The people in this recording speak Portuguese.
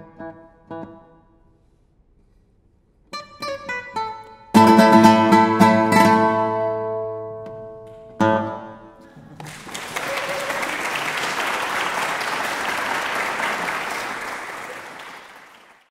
Música